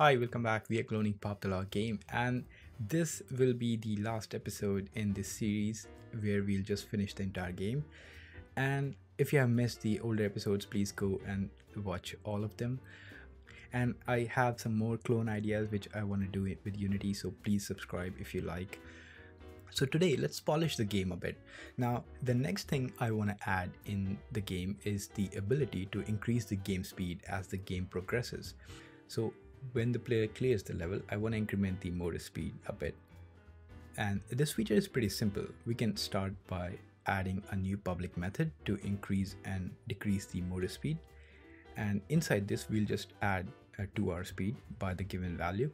Hi, welcome back. We are cloning Pop the Lock game, and this will be the last episode in this series where we'll just finish the entire game. And if you have missed the older episodes, please go and watch all of them. And I have some more clone ideas which I want to do it with Unity, so please subscribe if you like. So today, let's polish the game a bit. Now, the next thing I want to add in the game is the ability to increase the game speed as the game progresses. So when the player clears the level, I want to increment the motor speed a bit. And this feature is pretty simple. We can start by adding a new public method to increase and decrease the motor speed. And inside this, we'll just add a 2 hour speed by the given value.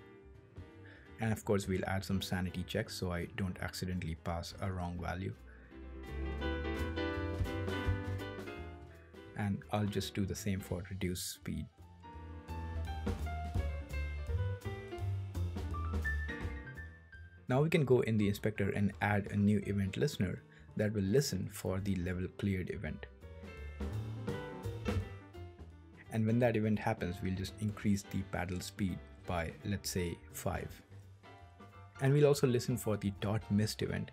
And of course, we'll add some sanity checks so I don't accidentally pass a wrong value. And I'll just do the same for reduce speed. Now we can go in the inspector and add a new event listener that will listen for the level cleared event. And when that event happens, we'll just increase the paddle speed by let's say 5. And we'll also listen for the dot missed event.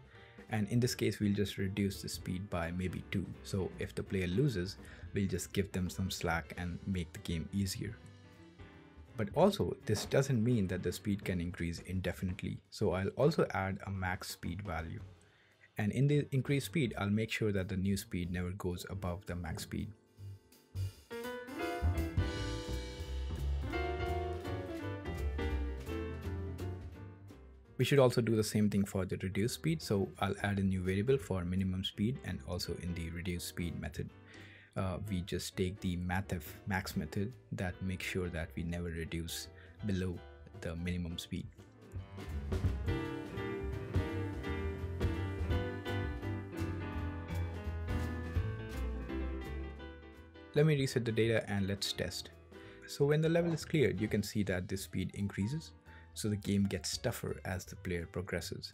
And in this case, we'll just reduce the speed by maybe 2. So if the player loses, we'll just give them some slack and make the game easier. But also, this doesn't mean that the speed can increase indefinitely. So I'll also add a max speed value. And in the increased speed, I'll make sure that the new speed never goes above the max speed. We should also do the same thing for the reduce speed. So I'll add a new variable for minimum speed and also in the reduce speed method uh, we just take the mathf max method that makes sure that we never reduce below the minimum speed. Let me reset the data and let's test. So when the level is cleared, you can see that the speed increases, so the game gets tougher as the player progresses.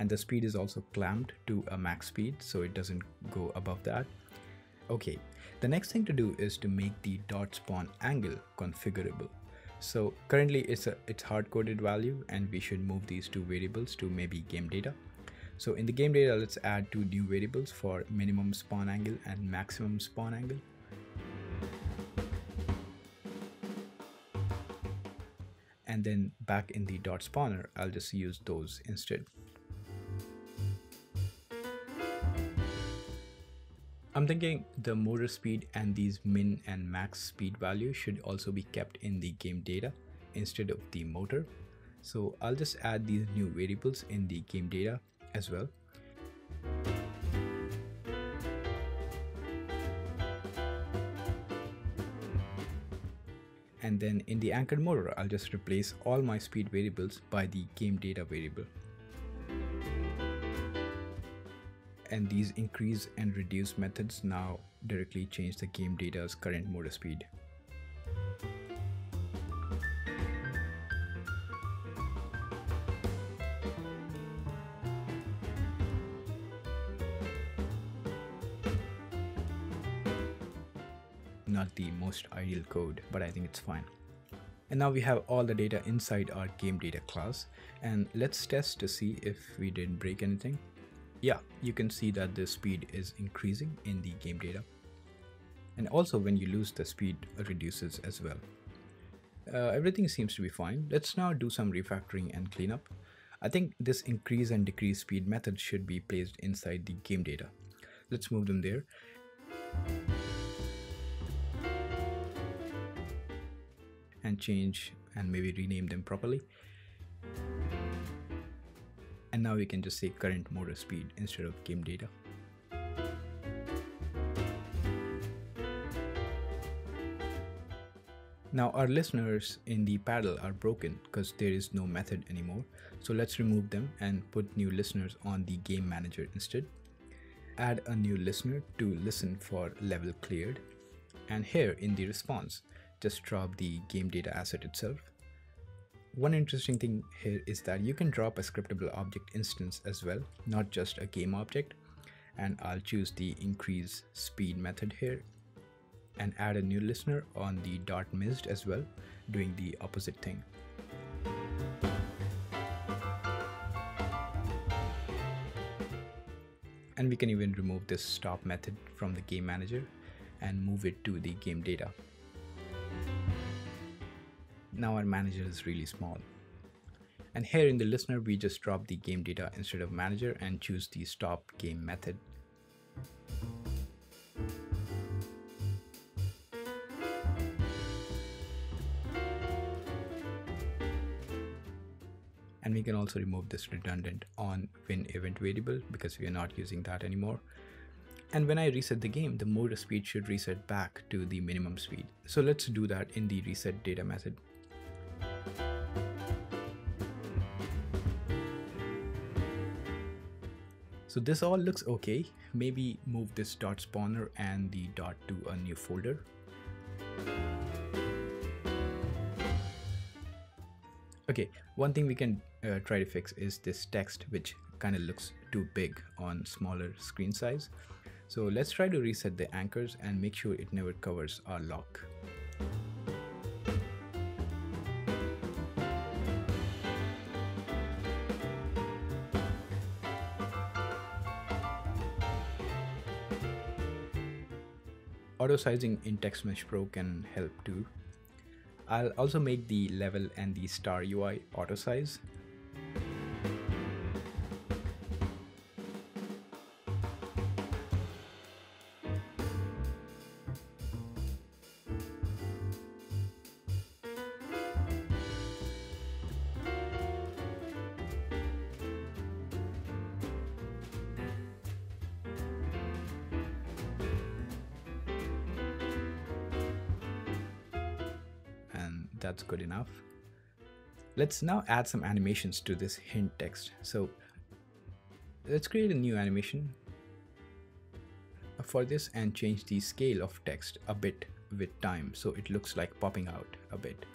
And the speed is also clamped to a max speed so it doesn't go above that. Okay, the next thing to do is to make the dot spawn angle configurable. So currently it's a it's hard-coded value and we should move these two variables to maybe game data. So in the game data, let's add two new variables for minimum spawn angle and maximum spawn angle. And then back in the dot spawner, I'll just use those instead. I'm thinking the motor speed and these min and max speed values should also be kept in the game data instead of the motor. So I'll just add these new variables in the game data as well. And then in the anchored motor, I'll just replace all my speed variables by the game data variable. And these increase and reduce methods now directly change the game data's current motor speed. Not the most ideal code, but I think it's fine. And now we have all the data inside our game data class and let's test to see if we didn't break anything yeah, you can see that the speed is increasing in the game data. And also when you lose the speed reduces as well. Uh, everything seems to be fine. Let's now do some refactoring and cleanup. I think this increase and decrease speed method should be placed inside the game data. Let's move them there. And change and maybe rename them properly and now we can just say current motor speed instead of game data. Now our listeners in the paddle are broken because there is no method anymore. So let's remove them and put new listeners on the game manager instead. Add a new listener to listen for level cleared. And here in the response, just drop the game data asset itself one interesting thing here is that you can drop a scriptable object instance as well, not just a game object. and I'll choose the increase speed method here and add a new listener on the dot missed as well, doing the opposite thing. And we can even remove this stop method from the game manager and move it to the game data. Now our manager is really small. And here in the listener, we just drop the game data instead of manager and choose the stop game method. And we can also remove this redundant on win event variable because we are not using that anymore. And when I reset the game, the motor speed should reset back to the minimum speed. So let's do that in the reset data method. So this all looks okay. Maybe move this dot spawner and the dot to a new folder. Okay, one thing we can uh, try to fix is this text which kind of looks too big on smaller screen size. So let's try to reset the anchors and make sure it never covers our lock. Auto sizing in TextMesh Pro can help too. I'll also make the level and the star UI auto size. That's good enough. Let's now add some animations to this hint text. So let's create a new animation for this and change the scale of text a bit with time so it looks like popping out a bit.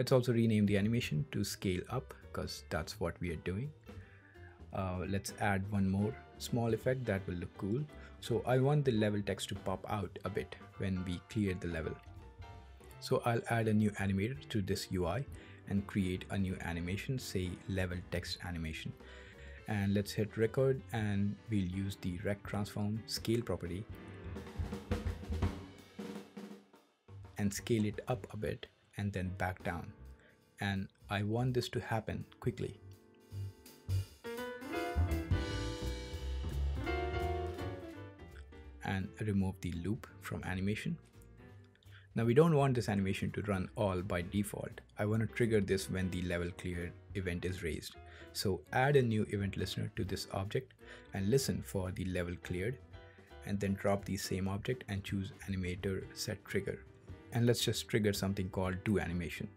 Let's also rename the animation to scale up because that's what we are doing. Uh, let's add one more small effect that will look cool. So I want the level text to pop out a bit when we clear the level. So I'll add a new animator to this UI and create a new animation, say level text animation. And let's hit record and we'll use the rect transform scale property and scale it up a bit and then back down. And I want this to happen quickly. And remove the loop from animation. Now we don't want this animation to run all by default. I want to trigger this when the level cleared event is raised. So add a new event listener to this object and listen for the level cleared and then drop the same object and choose animator set trigger and let's just trigger something called do animation.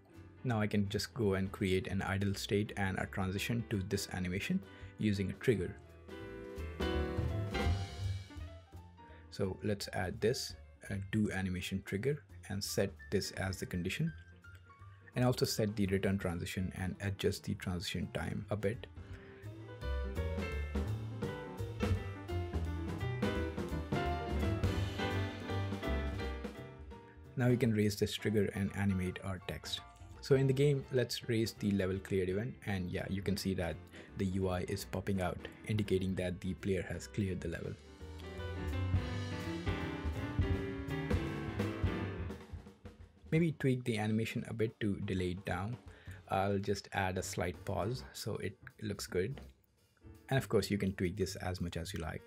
Now I can just go and create an idle state and a transition to this animation using a trigger. So let's add this do animation trigger and set this as the condition and also set the return transition and adjust the transition time a bit Now we can raise this trigger and animate our text. So in the game, let's raise the level cleared event and yeah, you can see that the UI is popping out, indicating that the player has cleared the level. Maybe tweak the animation a bit to delay it down. I'll just add a slight pause so it looks good. And of course, you can tweak this as much as you like.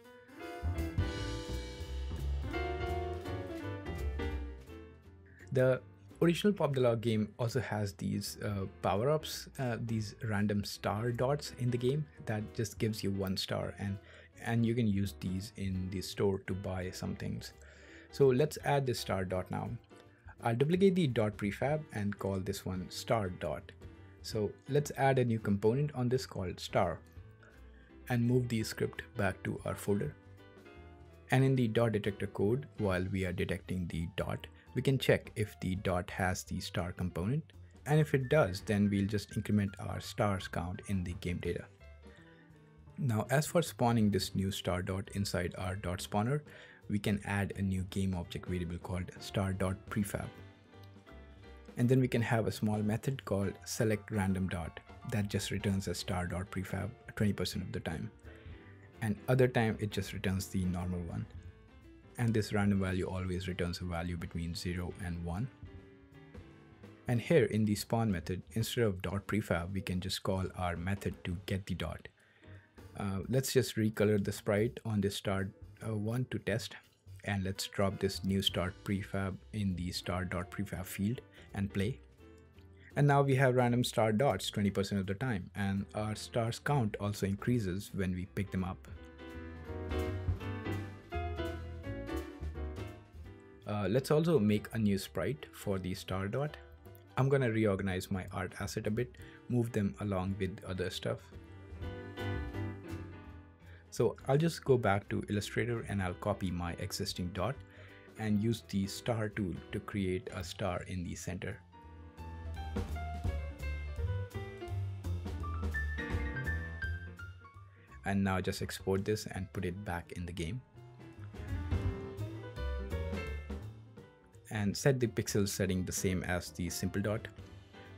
The original Pop the Lock game also has these uh, power-ups, uh, these random star dots in the game that just gives you one star and and you can use these in the store to buy some things. So let's add this star dot now. I'll duplicate the dot prefab and call this one star dot. So let's add a new component on this called star and move the script back to our folder. And in the dot detector code, while we are detecting the dot, we can check if the dot has the star component. And if it does, then we'll just increment our stars count in the game data. Now, as for spawning this new star dot inside our dot spawner, we can add a new game object variable called star dot prefab. And then we can have a small method called select random dot that just returns a star dot prefab 20% of the time. And other time it just returns the normal one. And this random value always returns a value between 0 and 1. And here in the spawn method, instead of dot prefab, we can just call our method to get the dot. Uh, let's just recolor the sprite on this start uh, one to test and let's drop this new start prefab in the start.prefab field and play. And now we have random star dots 20% of the time and our stars count also increases when we pick them up. Uh, let's also make a new sprite for the star dot. I'm gonna reorganize my art asset a bit, move them along with other stuff so I'll just go back to Illustrator and I'll copy my existing dot and use the star tool to create a star in the center. And now just export this and put it back in the game. And set the pixel setting the same as the simple dot.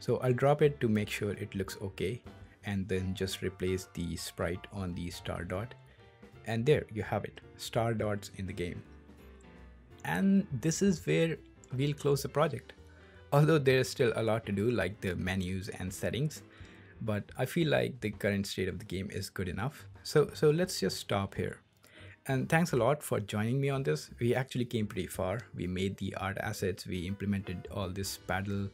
So I'll drop it to make sure it looks okay and then just replace the sprite on the star dot and there you have it, star dots in the game. And this is where we'll close the project. Although there's still a lot to do like the menus and settings, but I feel like the current state of the game is good enough. So, so let's just stop here. And thanks a lot for joining me on this. We actually came pretty far. We made the art assets, we implemented all this paddle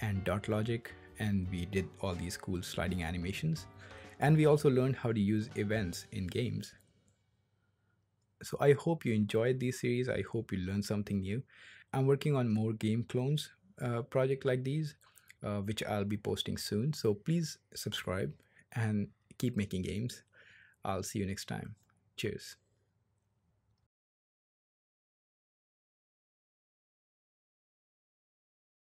and dot logic, and we did all these cool sliding animations. And we also learned how to use events in games. So i hope you enjoyed this series. I hope you learned something new. I'm working on more game clones uh, project like these uh, which i'll be posting soon. So please subscribe and keep making games. I'll see you next time. Cheers